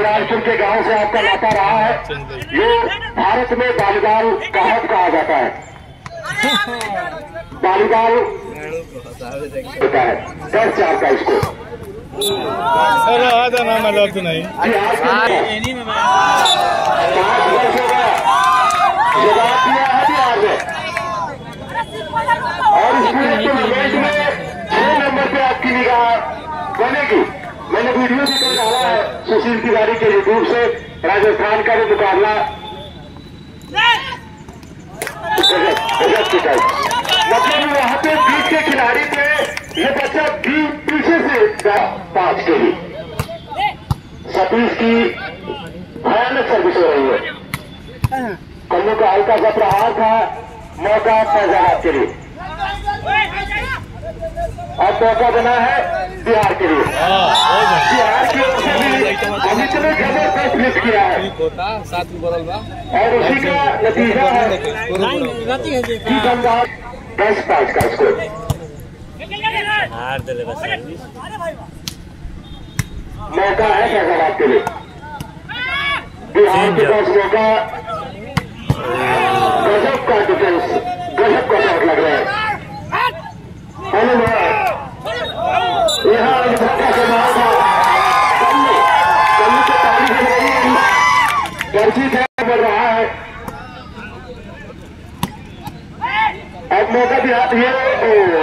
शिवराजपुर के गाँव से आपका नाता रहा है। ये भारत में बालीबाल का हब कहा जाता है? होता है। दस चार का इसको। अरे आता ना मैं लौट नहीं। और इसमें टूर्नामेंट में छह नंबर पे आपकी निगाह बनेगी। मैंने वीडियो भी कल डाला है। सुशील तिवारी के यूट्यूब से राजस्थान का भी मुकाबला मतलब पे बीच के खिलाड़ी थे ये बच्चा भी पीछे से पाँच के लिए सतीश की भयानक सर्विस हो रही है। कन्नू का हल्का सा प्रहार था मौका फैजाबाद के लिए। अब मौका बना है बिहार के लिए। बिहार की ओर से भी ज़बरदस्त किया है। में बा। और उसी का नतीजा है। दस पाँच का स्कोर हार दिले बस मौका है फैजाबाद के लिए। बिहार के पास मौका। गजब का डिफेंस गजब का शॉट लग रहा है। यहाँ एक धक्का से मार था कल्लू कल्लू को ताली बज रही है गर्जी है बढ़ रहा है। अब मौका भी हाथ ये ओ हो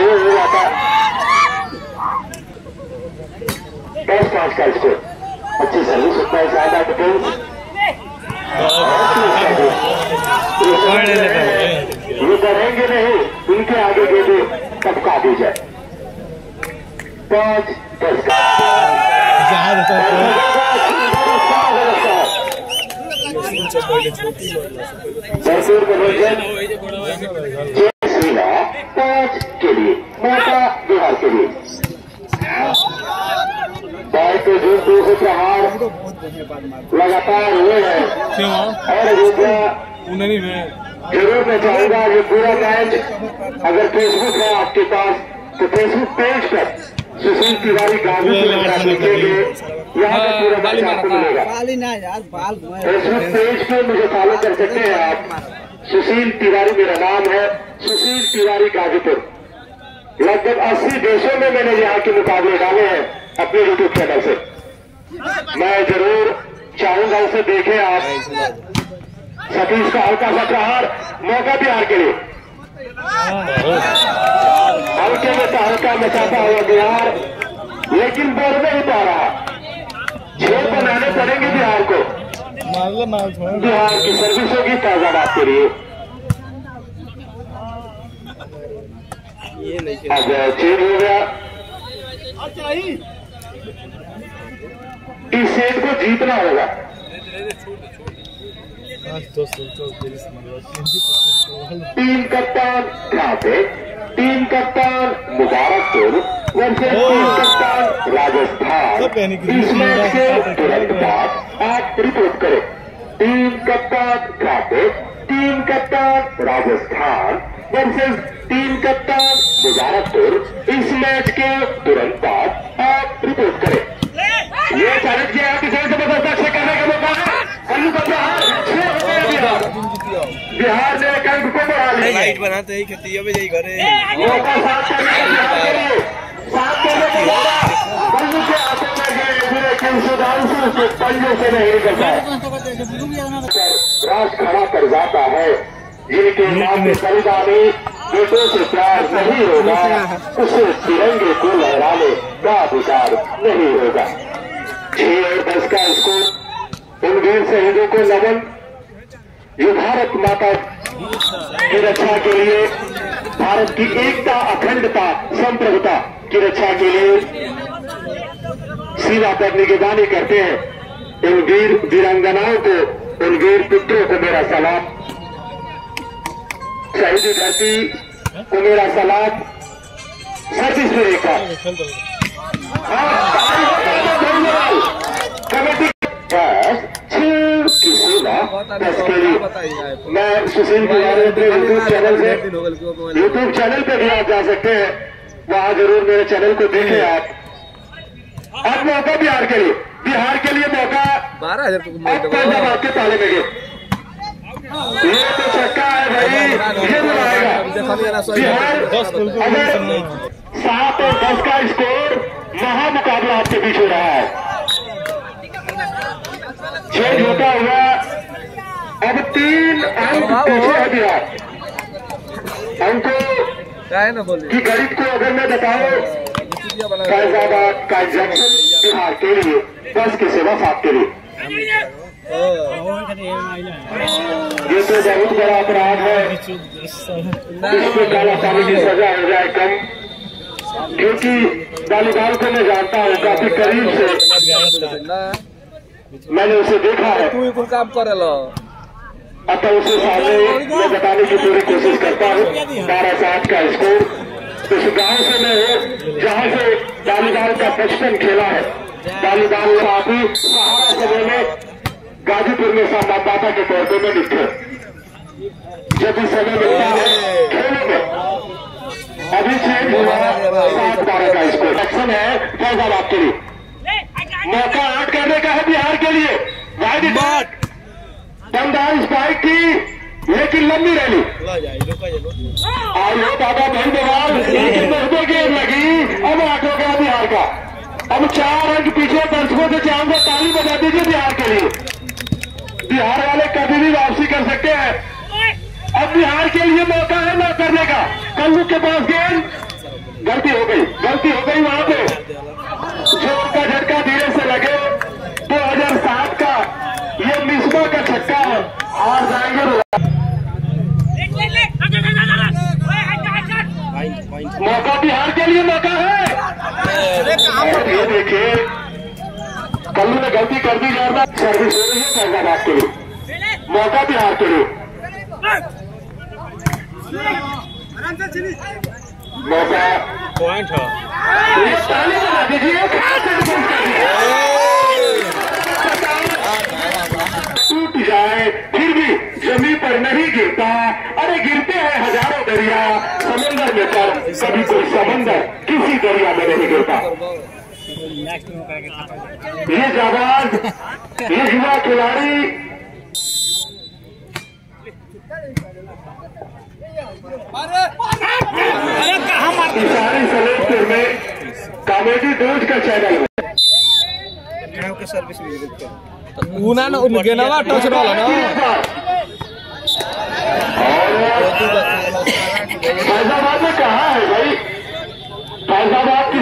हो जाता पाँच का अच्छी है ये नहीं उनके आगे गेंदे टपका दी जाए पाँच, दस का। के लिए बिहार के लिए। बाई के दो से प्रहार लगातार हुए हैं और अयोध्या ज़रूर मैं चाहूँगा ये पूरा मैच अगर फेसबुक है आपके पास तो फेसबुक पेज पर सुशील तिवारी गांधी के यहाँ का पूरा मैच आपको मिलेगा बाली ना यार बाल धोए फेसबुक पेज पे मुझे फॉलो कर सकते हैं आप। सुशील तिवारी मेरा नाम है। सुशील तिवारी गाजीपुर। लगभग 80 देशों में मैंने यहाँ के मुकाबले डाले हैं अपने यूट्यूब चैनल से। मैं ज़रूर चाहूँगा उसे देखें आप। सतीश का हल्का सा प्रहार मौका बिहार के लिए। हल्के में तो हल्का मचाता हुआ बिहार, लेकिन बोल नहीं पा रहा। झेल बनाने पड़ेंगे बिहार को। बिहार की सर्विस होगी ताज़ा बात के लिए। अब चेंज हो गया। इस सेट को जीतना होगा। टीम कप्तान यहाँ टीम कप्तान मुबारकपुर वर्सेस टीम कप्तान राजस्थान। इस मैच के तुरंत बाद आप रिपोर्ट करें। टीम कप्तान यहाँ टीम कप्तान राजस्थान वर्सेस टीम कप्तान मुबारकपुर। इस मैच के तुरंत बाद आप उसके पंजों से नहीं निकल पाए राज खड़ा कर जाता है। जिनके नाम में बेटों से प्यार नहीं होगा उसे तिरंगे को लहराने का अधिकार नहीं होगा छह और दस का स्कोर उन वीर शहीदों को नमन ये भारत माता की रक्षा के लिए भारत की एकता अखंडता, संप्रभुता की रक्षा के लिए सीमा पर निगरानी करते हैं। इन वीर वीरांगनाओं को उन वीर पुत्रों को मेरा सलाम। शहीदी धरती को मेरा सलाम। सर्विस में मैं सुशील तिवारी अपने यूट्यूब चैनल से यूट्यूब चैनल पे भी आप जा सकते हैं। वहाँ ज़रूर मेरे चैनल को देखें आप। अब मौका बिहार के लिए बिहार के लिए मौका बारह हज़ार को अब ताले में गए ये तो छक्का है भाई ये बनाएगा बिहार अगर सात और दस का स्कोर महा मुकाबला आपके बीच हो रहा है। छह झूठा हुआ तीन अंक पीछे है बिहार अंकों क्या है ना बोल की गणित को अगर मैं बताऊँ फैजाबाद का जंक्शन बिहार के लिए बस की सेवा सात के लिए। ये तो बहुत बड़ा अपराध है। इसको काला पानी की सजा हो जाए कम। क्योंकि बालीबाल को मैं जानता हूँ काफ़ी करीब से। मैंने उसे देखा है। तू कुल काम करे अतः उसे सामने मैं बताने की पूरी कोशिश करता हूँ। बारह सात का स्कोर। उस गाँव से मैं हूँ जहाँ से बालीबाल का बचपन खेला है। बालीबाल काफ़ी सहारा समय में गाजीपुर में संवाददाता के तौर पर मैं निकले जब भी समय मिलता है खेलों में। अभी से हुआ सात बारह का स्कोर। एक्शन है फैजाबाद के लिए। मौका आठ करने का है बिहार के लिए। बात दमदार स्पाइक की लेकिन लंबी रैली। आइए दादा भाई बवाल लेकिन गेम लगी अब आठ हो गया बिहार का। अब चार अंक पीछे दर्शकों से चाहूँगा ताली बजा दीजिए बिहार के लिए। बिहार वाले कभी भी वापसी कर सकते हैं। अब बिहार के लिए मौका है ना करने का। कल्लू के पास गेंद। गलती हो गई गलती हो गई वहाँ पे। बिहार के लिए मौका है। और ये देखिए कल्लू ने गलती कर दी ज़्यादा सर्विस हो रही है फैजाबाद के लिए। मौका बिहार के लिए। मौका। पॉइंट है। टूट जाए फिर भी ज़मीन पर नहीं गिरता। अरे गिरते हैं हज़ारों दरिया। पर कभी कोई समंदर किसी दरिया में नहीं गिरता ये जाबाज ये युवा खिलाड़ी। इशारी सलेमपुर में कॉमेडी डोज का चैनल है सर्विस ऊना ना। गेनवा टच वाला ना फैजाबाद में कहा है भाई? फैजाबाद की